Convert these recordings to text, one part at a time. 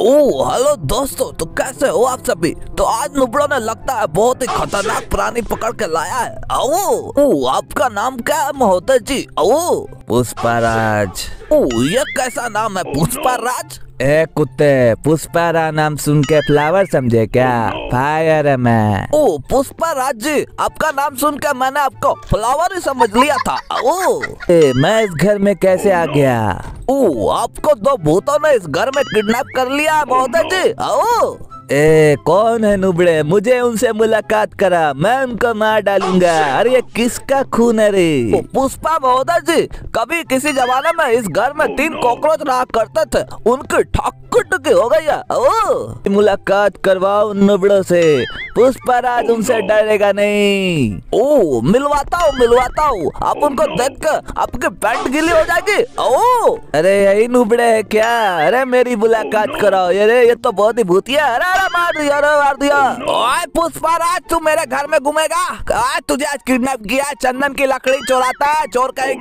ओ hello दोस्तों तो कैसे हो आप सभी? तो आज नुबड़ो ने लगता है बहुत ही खतरनाक प्राणी पकड़ के लाया है। ओ, ओ आपका नाम क्या है महोदय जी? अष्पा राज ओ ये कैसा नाम है? पुष्पाराज? ए कुत्ते पुष्पारा नाम सुन के फ्लावर समझे क्या? फायर है मैं। ओ पुष्पा राज जी आपका नाम सुन के मैंने आपको फ्लावर ही समझ लिया था। ओ। ए, मैं इस घर में कैसे आ गया? ओ आपको दो भूतों ने इस घर में किडनैप कर लिया है महोदय जी। आओ ए कौन है नुबड़े? मुझे उनसे मुलाकात करा। मैं उनको मार डालूँगा। अरे ये किसका खून है रे? पुष्पा महोदय जी कभी किसी जमाने में इस घर में तीन कॉकरोच रहा करते थे। उनकी ठक्कर टुकी हो गई ओ। मुलाकात करवाओ नुबड़ों से। पुष्पाराज उनसे डरेगा नहीं। ओ मिलवाता हूँ मिलवाता हूँ। आप उनको देख कर आपकी पैंट गिली हो जाएगी। ओ। अरे यही नुबड़े है क्या? अरे मेरी मुलाकात कराओ। अरे ये तो बहुत ही भूतिया है। अरे अरे मार दिया अरे मार दिया। ओए पुष्पा राज तू मेरे घर में घूमेगा? आज तुझे आज किडनैप किया चंदन की लकड़ी चोराता है चोर कहीं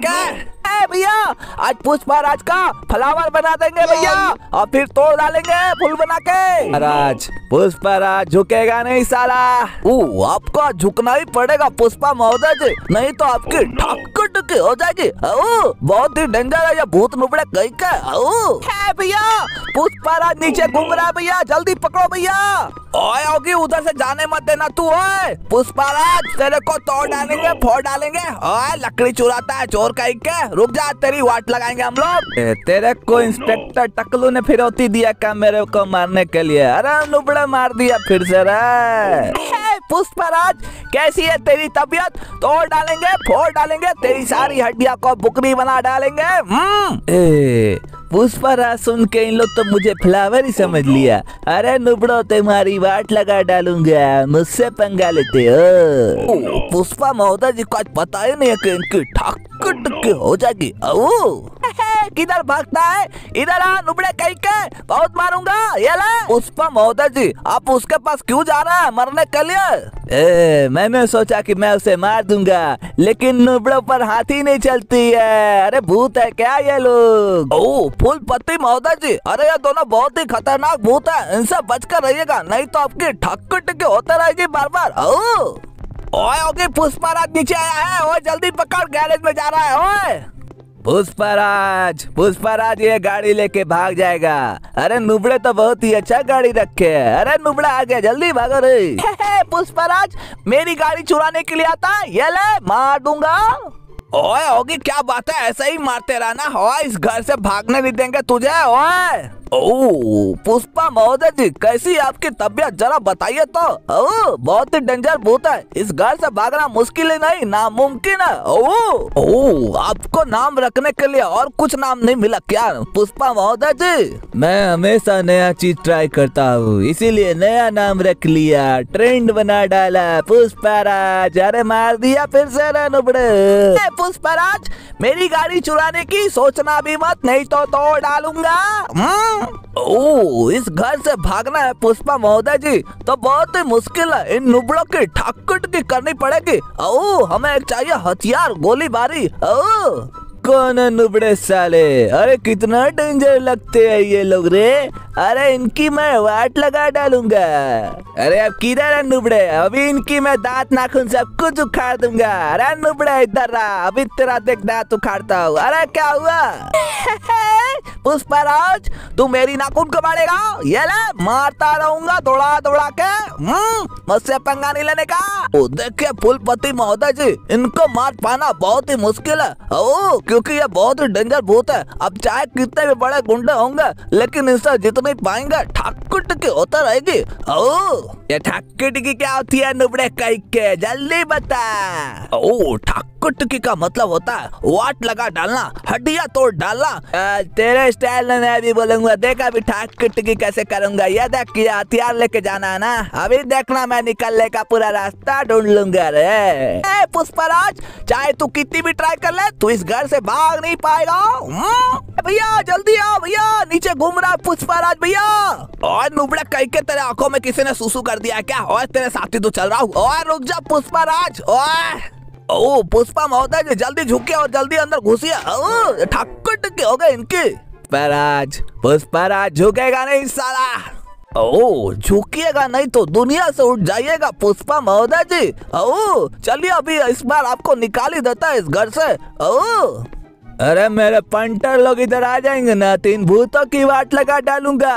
ए भैया। आज पुष्पाराज का फ्लावर बना देंगे भैया। और फिर तोड़ डालेंगे फूल बना के। राज पुष्पाराज झुकेगा नहीं साला। ओ आपको झुकना ही पड़ेगा पुष्पा महोदय जी नहीं तो आपकी ठक्कर टुकी हो जाएगी। ओ बहुत ही डेंजर है ये भूत नुबड़े कहीं का। ओ है भैया। पुष्पाराज नीचे घूम रहा है भैया जल्दी पकड़ो भैया। ओए होगी उधर से जाने मत देना तू ओए पुष्पाराज तेरे को तोड़ डालेंगे फोड़ डालेंगे। ओए लकड़ी चुराता है चोर कहीं के। रुक जा तेरी वाट लगाएँगे हम लोग। तेरे को इंस्पेक्टर टकलू ने फिरौती दिया क्या मेरे को मारने के लिए? अरे नुबड़ा मार दिया फिर से रे। पुष्पराज कैसी है तेरी तबीयत? तोड़ डालेंगे फोड़ डालेंगे तेरी सारी हड्डियाँ को बुकनी बना डालेंगे। हम्म। पुष्पाराज सुन के इन लोग तो मुझे फ्लावर ही समझ लिया। अरे नुबड़ो तुम्हारी वाट लगा डालूँगा मुझसे पंगा लेते हो। पुष्पा महोदय जी को आज पता ही नहीं है कि इनकी ठक्कर टक्कर हो जाएगी। किधर भागता है? इधर आ नुबड़े कहीं के। बहुत मारूँगा। ये ले। पुष्पा महोदय जी आप उसके पास क्यों जा रहे हैं? मरने के लिए। ए, मैंने सोचा कि मैं उसे मार दूँगा लेकिन नुबड़ों पर हाथी नहीं चलती है। अरे भूत है क्या ये लोग? ओ फूल पत्ती महोदय जी। अरे ये दोनों बहुत ही खतरनाक भूत है। इनसे बचकर रहिएगा नहीं तो आपकी ठक्कर टक्कर होते रहेगी बार बार। ओ ओए पुष्पाराज नीचे आया है। ओए, जल्दी पकड़, गैरेज में जा रहा है, ओए। पुष्पराज पुष्पराज, ये गाड़ी लेके भाग जाएगा। अरे, नुबड़े तो बहुत ही अच्छा गाड़ी रखे है। अरे, नुबड़ा आ गया जल्दी भागो रे। पुष्पराज, मेरी गाड़ी चुराने के लिए आता है, ये ले, मार दूँगा। ओए होगी क्या बात है? ऐसे ही मारते रहना। ओए इस घर से भागने नहीं देंगे तुझे ओए। ओ पुष्पा महोदय जी कैसी आपकी तबीयत? जरा बताइए तो। ओ बहुत ही डेंजर भूत है। इस घर से भागना मुश्किल ही नहीं नामुमकिन है। ओ ओ आपको नाम रखने के लिए और कुछ नाम नहीं मिला क्या पुष्पा महोदय जी? मैं हमेशा नया चीज़ ट्राई करता हूँ इसीलिए नया नाम रख लिया। ट्रेंड बना डाला पुष्पराज अरे मार दिया फिर से नुबड़े पुष्पराज मेरी गाड़ी चुराने की सोचना भी मत, नहीं तो तोड़ डालूँगा। हम्म। ओ इस घर से भागना है पुष्पा महोदय जी तो बहुत ही मुश्किल है। इन नुबड़ो की ठाकुट की करनी पड़ेगी। ओ हमें एक चाहिए हथियार, गोलीबारी। ओ कौन है नुबड़े साले? अरे कितना डेंजर लगते हैं ये लोग रे। अरे इनकी मैं वाट लगा डालूँगा। अरे अब किधर है नुबड़े? अभी इनकी मैं दांत नाखून सब कुछ उखाड़ दूँगा। अरे नुबड़े इधर रहा अभी तेरा देख दांत उखाड़ता हूँ। अरे क्या हुआ? पुष्पराज तू मेरी नाखून को मारेगा? ये ले, मारता रहूँगा दौड़ा दौड़ा के। हम्म मुझसे पंगा नहीं लेने का। देखिए, फूलपति महोदय जी, इनको मार पाना बहुत ही मुश्किल है। ओ क्योंकि ये बहुत ही डेंजर भूत है। अब चाहे कितने भी बड़े गुंडे होंगे, लेकिन इनसे जितने पाएँगे ठाकुर टिकी होता रहेगी। ये टिकी क्या होती है? नुबड़े कई के, जल्दी बता। ओ, ठाकुर का मतलब होता है, वाट लगा डालना, हड्डिया तोड़ डालना। तेरे स्टाइल में मैं भी बोलूँगा, देखा अभी ठाकुर टिकी कैसे करूँगा, ये देख, ये हथियार लेके जाना है ना। अभी देखना, मैं निकलने का पूरा रास्ता ढूंढ लूँगा रे। पुष्पराज, चाहे तू कितनी भी ट्राई कर ले, तू इस घर से भाग नहीं पाएगा। हम्म? भैया, जल्दी आओ, भैया, नीचे घूम रहा पुष्पराज भैया। और नुबड़ा कह के तेरे आँखों में किसी ने सुसु कर दिया है क्या? और तेरे साथी तो चल रहा हूँ। और रुक जा पुष्पराज और ओ, पुष्पा महोदय जी, जल्दी झुके और जल्दी अंदर घुसिए। ठाकुर टके हो गए इनके। पुष्पराज पुष्पराज झुकेगा नहीं साला। ओ, झुकिएगा नहीं तो दुनिया से उठ जाइएगा पुष्पा महोदय जी। ओ, चलिए अभी इस बार आपको निकाल ही देता है इस घर से। ओ। अरे मेरे पंटर लोग इधर आ जाएँगे ना तीन भूतों की वाट लगा डालूँगा।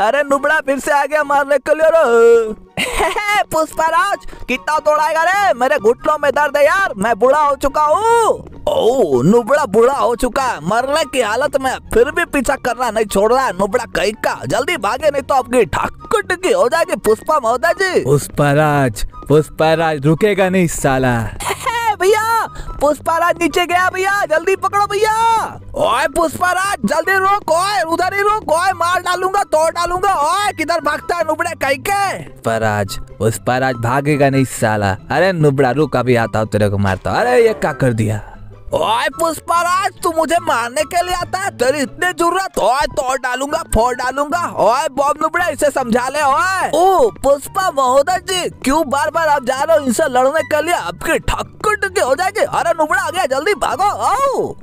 अरे नुबड़ा फिर से आ गया मारने के लिए पुष्पराज कितना तोड़ाएगा रे? मेरे घुटनों में दर्द है यार मैं बूढ़ा हो चुका हूँ। ओ नुबड़ा बूढ़ा हो चुका है मरने की हालत में फिर भी पीछा करना नहीं छोड़ रहा है नुबड़ा कहीं का? जल्दी भागे नहीं तो आपकी ठाकुर हो जाएगी पुष्पा महोदय जी। पुष्पराज पुष्पराज रुकेगा नहीं साला। पुष्पाराज नीचे गया भैया, जल्दी पकड़ो भैया। ओए पुष्पाराज, जल्दी रोक, ओए, उधर ही रोक, ओए, मार डालूँगा, तोड़ डालूँगा, ओए, किधर भागता है नुबड़े, कहीं के? पुष्पराज, पुष्पाराज भागेगा नहीं साला। अरे नुबड़ा, रुक, अभी आता हूँ, तेरे को मारता अरे, ये क्या कर दिया? ओए पुष्पाराज, तू मुझे मारने के लिए आता है? तेरी इतनी ज़रूरत। ओए तोड़ डालूँगा, फोड़ डालूँगा। ओए, बॉब नुबड़ा, इसे समझा ले, ओए। ओ, पुष्पा, महोदय जी, क्यों बार बार आप जा रहे हो इनसे लड़ने के लिए? आपकी ठक्कर टक्की हो जाएगी। अरे नुबड़ा, आ गया, जल्दी भागो। आओ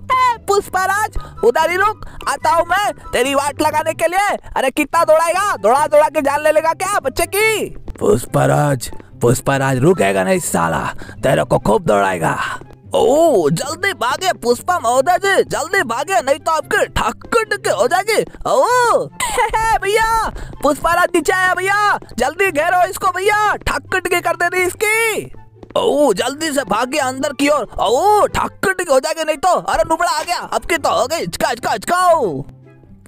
पुष्पाराज, उधर ही रुक। आता हूँ मैं तेरी वाट लगाने के लिए। अरे, कितना दौड़ाएगा? दौड़ा दौड़ा के जान ले लेगा क्या, बच्चे की? पुष्पराज पुष्पराज, रुकेगा नहीं साला। तेरे को खूब दौड़ाएगा। ओ, जल्दी भागे, पुष्पा महोदय जी जल्दी भागे, नहीं तो आपके ठक्कर के हो जाएगी। ओ भैया, पुष्पा राज नीचे आया, भैया, जल्दी घेरो इसको, भैया ठक्कर के कर दे दी इसकी। ओ, जल्दी से भागे अंदर की ओर। ओ ठक्कर हो जाएगी, नहीं तो अरे नुबड़ा आ गया, अब की तो हो गई इचका इचका इचकाओ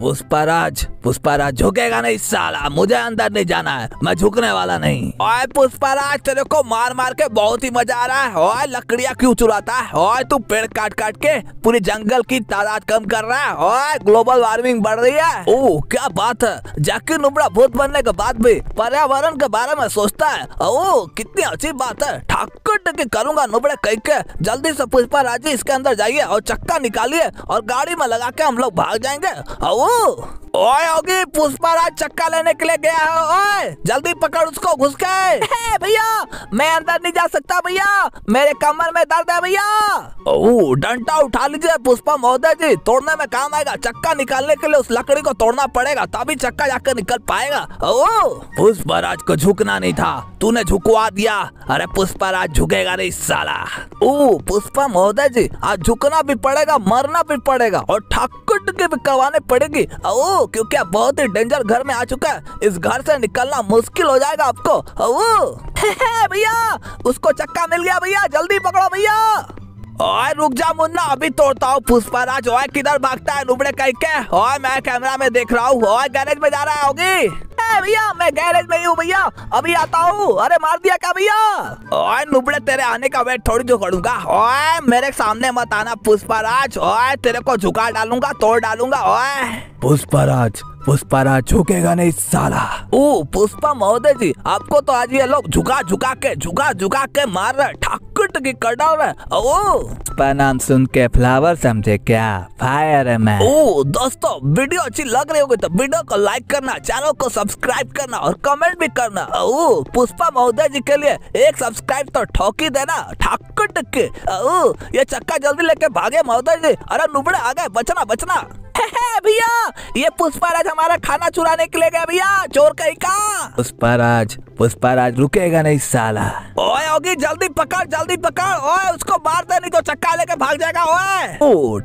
पुष्पराज पुष्पराज झुकेगा नहीं साला, मुझे अंदर नहीं जाना है, मैं झुकने वाला नहीं। ओए पुष्पराज, तेरे को मार मार के बहुत ही मज़ा आ रहा है, ओए लकड़ियाँ क्यों चुराता है, ओए तू पेड़ काट काट के पूरी जंगल की तादाद कम कर रहा है, ओए ग्लोबल वार्मिंग बढ़ रही है। ओ क्या बात है जाकिर नुबड़ा भूत बनने के बाद भी पर्यावरण के बारे में सोचता है। ओ कितनी अच्छी बात है, ठाकुर टकी करूँगा नुबड़े कह के, जल्दी से पुष्पराज जी इसके अंदर जाइए और चक्का निकालिए और गाड़ी में लगा के हम लोग भाग जाएँगे। ओ Oh! ओए होगी पुष्पराज चक्का लेने के लिए गया है ओए! जल्दी पकड़ उसको घुस के। भैया मैं अंदर नहीं जा सकता भैया। मेरे कमर में दर्द है भैया। ओ डंडा उठा लीजिए पुष्पा महोदय जी। तोड़ने में काम आएगा। चक्का निकालने के लिए उस लकड़ी को तोड़ना पड़ेगा तभी चक्का जाकर निकल पाएगा। ओ पुष्पराज को झुकना नहीं था। तूने झुकवा दिया। अरे पुष्पराज झुकेगा नहीं साला। ओ पुष्पा महोदय जी आज झुकना भी पड़ेगा मरना भी पड़ेगा और ठाकुर के भी करवाने पड़ेगी। ओ क्योंकि आप बहुत ही डेंजर घर में आ चुका है। इस घर से निकलना मुश्किल हो जाएगा आपको। भैया, उसको चक्का मिल गया भैया, जल्दी पकड़ो भैया। ओए, रुक जा मुन्ना, अभी तोड़ता हूँ पुष्पराज ओए, किधर भागता है? नुबड़े कहीं के? ओए, मैं कैमरा में देख रहा हूँ। ओए, गैरेज में जा रहा होगी? भैया, मैं गैरेज में ही हूँ, भैया। अभी आता हूँ। अरे, मार दिया क्या, भैया? ओए नुबड़े तेरे आने का वेट थोड़ी जो करूँगा। ओए, मेरे सामने मत आना पुष्पराज ओए, तेरे को झुका डालूँगा, तोड़ डालूँगा, ओए। पुष्पराज पुष्पराज झुकेगा नहीं साला। ओ पुष्पा महोदय जी आपको तो आज ये लोग झुका झुका के झुका झुका के मार रहे ठाकुर की डाल रहे ओ। पुष्पा नाम सुन के फ्लावर समझे क्या? फायर है मैं। ओ दोस्तों वीडियो अच्छी लग रही होगी तो वीडियो को लाइक करना चैनल को सब्सक्राइब करना और कमेंट भी करना। ओ पुष्पा महोदय जी के लिए एक सब्सक्राइब तो ठोकी देना ठाकुर के। ओ ये चक्का जल्दी लेके भागे महोदय जी। अरे नुबड़े आ गए बचना बचना। भैया? ये पुष्पाराज हमारा खाना चुराने के लिए गया भैया चोर कहीं का? पुष्पराज पुष्पराज रुकेगा नहीं साला। ओए होगी जल्दी पकड़ जल्दी पकड़। ओए उसको मार दे नहीं तो चक्का लेके भाग जाएगा ओए। ओ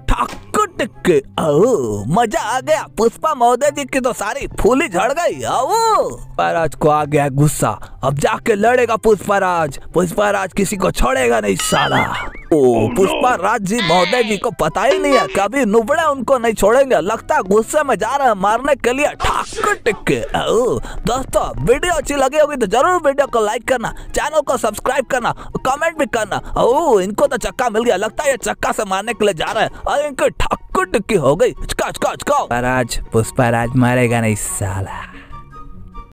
टिक्के ओ मज़ा आ गया। पुष्पा महोदय जी की तो सारी फूली झड़ गई ओ। पुष्पराज को आ गया गुस्सा। अब जाके लड़ेगा पुष्पराज पुष्पराज किसी को छोड़ेगा नहीं साला। ओ पुष्पा राज जी महोदय जी को पता ही नहीं है। कभी नुबड़े उनको नहीं छोड़ेंगे। लगता गुस्से में जा रहे हैं मारने के लिए। ठाकुर टिक्के ओ। दोस्तों वीडियो अच्छी लगी होगी तो ज़रूर वीडियो को लाइक करना, चैनल को सब्सक्राइब करना, कमेंट भी करना। ओ, इनको तो चक्का मिल गया, लगता है ये चक्का से मारने के लिए जा रहा है। और इनकी ठाकुर टिक्की हो गई। चका चका चका। पुष्पराज मारेगा नहीं, साला।